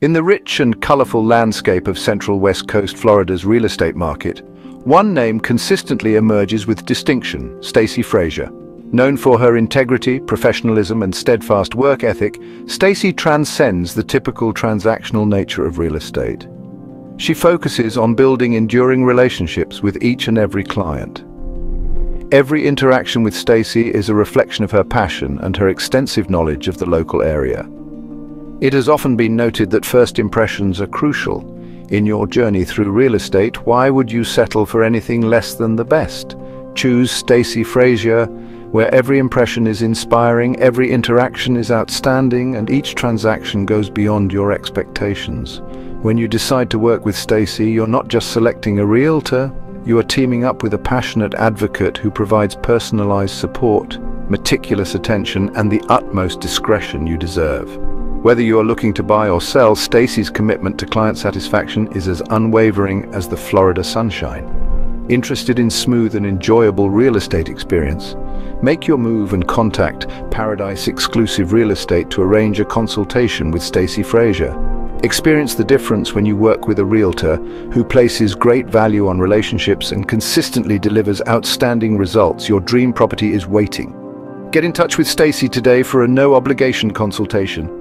In the rich and colorful landscape of Central West Coast Florida's real estate market, one name consistently emerges with distinction, Stacey Frazier. Known for her integrity, professionalism and steadfast work ethic, Stacey transcends the typical transactional nature of real estate. She focuses on building enduring relationships with each and every client. Every interaction with Stacey is a reflection of her passion and her extensive knowledge of the local area. It has often been noted that first impressions are crucial. In your journey through real estate, why would you settle for anything less than the best? Choose Stacey Frazier, where every impression is inspiring, every interaction is outstanding, and each transaction goes beyond your expectations. When you decide to work with Stacey, you're not just selecting a realtor, you are teaming up with a passionate advocate who provides personalized support, meticulous attention, and the utmost discretion you deserve. Whether you are looking to buy or sell, Stacey's commitment to client satisfaction is as unwavering as the Florida sunshine. Interested in smooth and enjoyable real estate experience? Make your move and contact Paradise Exclusive Real Estate to arrange a consultation with Stacey Frazier. Experience the difference when you work with a realtor who places great value on relationships and consistently delivers outstanding results. Your dream property is waiting. Get in touch with Stacey today for a no-obligation consultation.